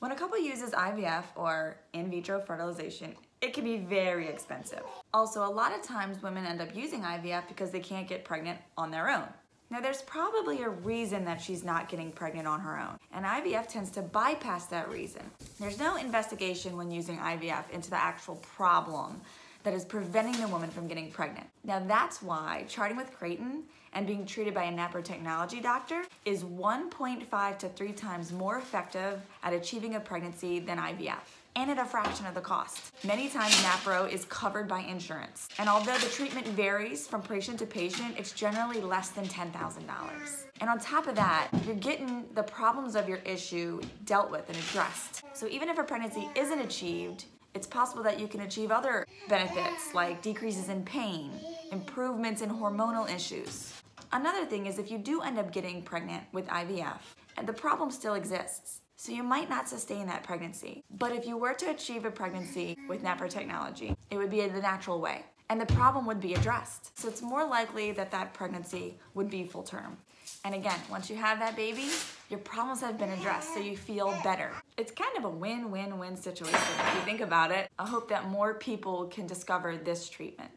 When a couple uses IVF or in vitro fertilization, it can be very expensive. Also, a lot of times women end up using IVF because they can't get pregnant on their own. Now, there's probably a reason that she's not getting pregnant on her own, and IVF tends to bypass that reason. There's no investigation when using IVF into the actual problem that is preventing the woman from getting pregnant. Now, that's why charting with Creighton and being treated by a NaPro technology doctor is 1.5 to 3 times more effective at achieving a pregnancy than IVF and at a fraction of the cost. Many times NaPro is covered by insurance. And although the treatment varies from patient to patient, it's generally less than $10,000. And on top of that, you're getting the problems of your issue dealt with and addressed. So even if a pregnancy isn't achieved, it's possible that you can achieve other benefits like decreases in pain, improvements in hormonal issues. Another thing is if you do end up getting pregnant with IVF, the problem still exists, so you might not sustain that pregnancy. But if you were to achieve a pregnancy with NaPro technology, it would be the natural way and the problem would be addressed. So it's more likely that that pregnancy would be full term. And again, once you have that baby, your problems have been addressed, so you feel better. It's kind of a win-win-win situation if you think about it. I hope that more people can discover this treatment.